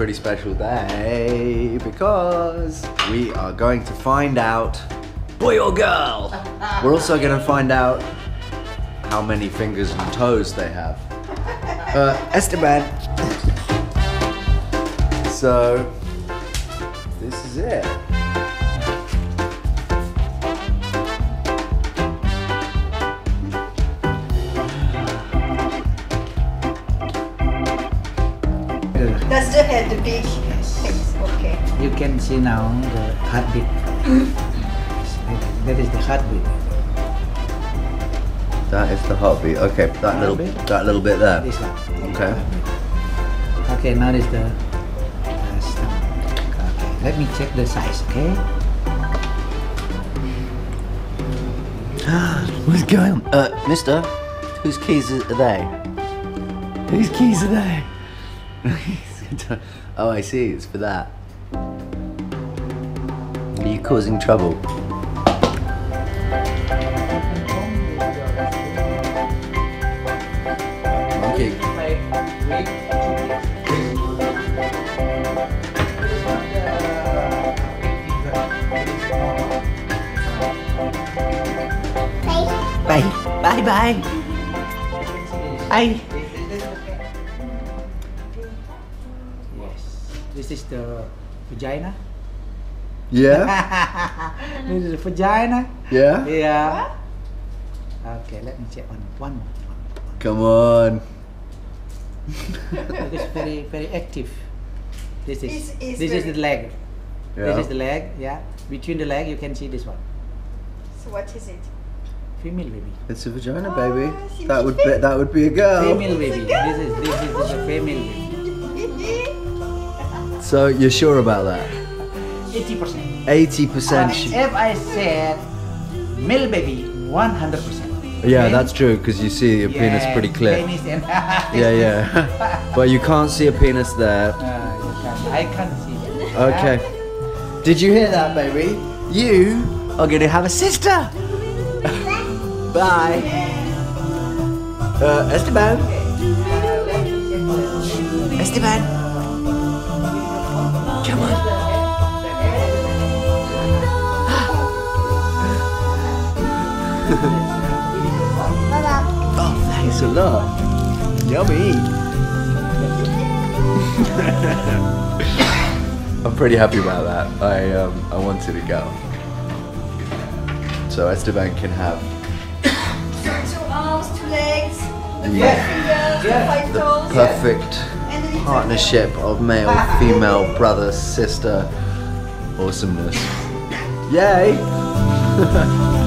pretty special day because we are going to find out boy or girl. We're also going to find out how many fingers and toes they have. Uh, Esteban. So, this is it. That's the head, the big face. Okay. You can see now the heartbeat. that is the heartbeat. That is the heartbeat. Okay, that little bit. that little bit there. This one. Okay. Okay, now is the uh, stomach. Okay, let me check the size. Okay. What's going on? Uh, mister, whose keys are they? Whose keys are they? oh, I see, it's for that. Are you causing trouble? Monkey. Bye. Bye bye. Bye. Yes. This is the vagina. Yeah? this is the vagina. Yeah? Yeah. Okay, let me check on one more. One, one. Come on. It is very very active. This is It's- it's this is the leg. Yeah. This is the leg. Yeah. Between the leg, you can see this one. So what is it? Female baby. It's a vagina, oh, baby. Oh, see That would be that would be a girl. Female baby. This is this is, this is a female baby. So you're sure about that? Eighty percent. Eighty percent. And If I said male baby, one hundred percent. Yeah, that's true because you see your penis pretty clear. Penis and Yeah, yeah. but you can't see a penis there. Uh, you can, I can't see. it. Okay. Did you hear that, baby? You are going to have a sister. Bye. Uh, Esteban. Esteban. Oh, thanks a lot. Yummy. I'm pretty happy about that. I um, I wanted a girl. So Esteban can have So two arms, two legs, the Yeah. five fingers, the five the toes. perfect And a little partnership of male, female, brother, sister, awesomeness. Yay!